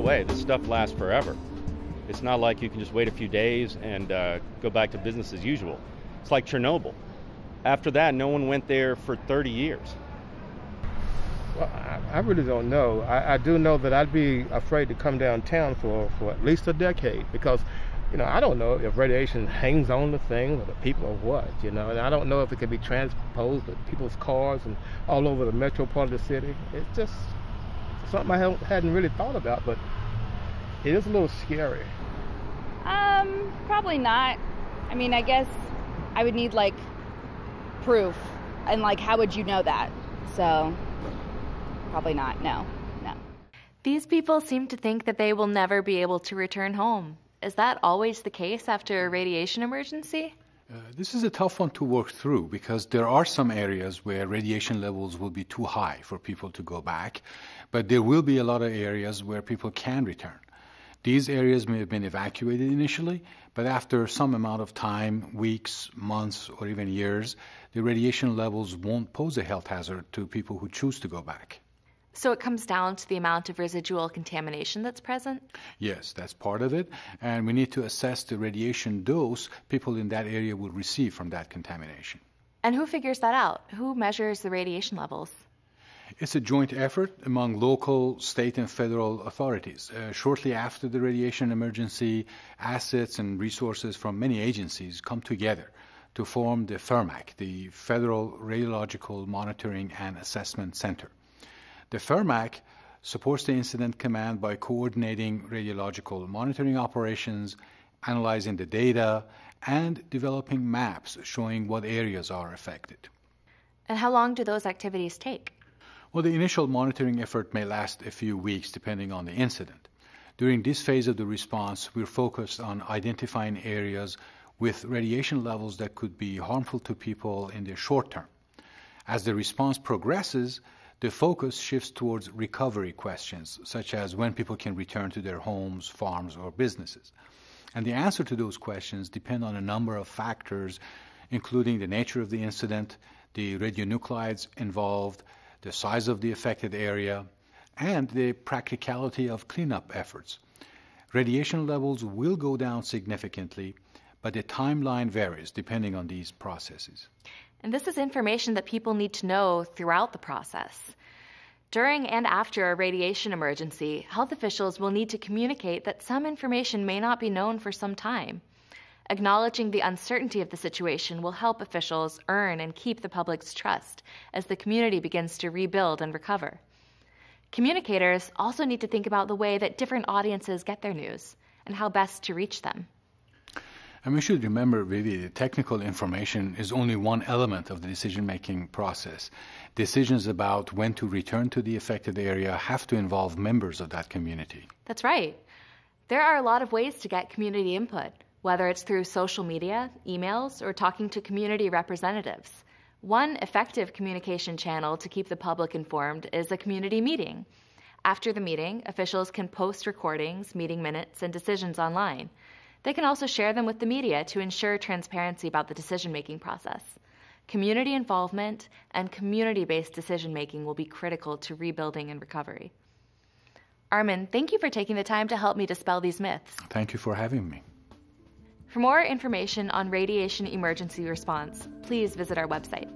say, this stuff lasts forever. It's not like you can just wait a few days and uh, go back to business as usual. It's like Chernobyl. After that, no one went there for 30 years. Well, I, I really don't know. I, I, do know that I'd be afraid to come downtown for, for at least a decade because, you know, I don't know if radiation hangs on the thing or the people or what, you know, and I don't know if it can be transposed to people's cars and all over the metro part of the city. It's just something I hadn't really thought about, but it is a little scary. Um, probably not. I mean, I guess I would need like proof, and like, how would you know that? So Probably not. No. No. These people seem to think that they will never be able to return home. Is that always the case after a radiation emergency? Uh, this is a tough one to work through because there are some areas where radiation levels will be too high for people to go back, but there will be a lot of areas where people can return. These areas may have been evacuated initially, but after some amount of time, weeks, months, or even years, the radiation levels won't pose a health hazard to people who choose to go back. So it comes down to the amount of residual contamination that's present? Yes, that's part of it. And we need to assess the radiation dose people in that area will receive from that contamination. And who figures that out? Who measures the radiation levels? It's a joint effort among local, state, and federal authorities. Uh, shortly after the radiation emergency, assets and resources from many agencies come together to form the FRMAC, the Federal Radiological Monitoring and Assessment Center. The FRMAC supports the incident command by coordinating radiological monitoring operations, analyzing the data, and developing maps showing what areas are affected. And how long do those activities take? Well, the initial monitoring effort may last a few weeks depending on the incident. During this phase of the response, we're focused on identifying areas with radiation levels that could be harmful to people in the short term. As the response progresses, the focus shifts towards recovery questions, such as when people can return to their homes, farms, or businesses. And the answer to those questions depend on a number of factors, including the nature of the incident, the radionuclides involved, the size of the affected area, and the practicality of cleanup efforts. Radiation levels will go down significantly, but the timeline varies depending on these processes. And this is information that people need to know throughout the process. During and after a radiation emergency, health officials will need to communicate that some information may not be known for some time. Acknowledging the uncertainty of the situation will help officials earn and keep the public's trust as the community begins to rebuild and recover. Communicators also need to think about the way that different audiences get their news and how best to reach them. And we should remember really the technical information is only one element of the decision making process. Decisions about when to return to the affected area have to involve members of that community. That's right. There are a lot of ways to get community input, whether it's through social media, emails, or talking to community representatives. One effective communication channel to keep the public informed is a community meeting. After the meeting, officials can post recordings, meeting minutes, and decisions online. They can also share them with the media to ensure transparency about the decision making process. Community involvement and community based decision making will be critical to rebuilding and recovery. Armin, thank you for taking the time to help me dispel these myths. Thank you for having me. For more information on radiation emergency response, please visit our website.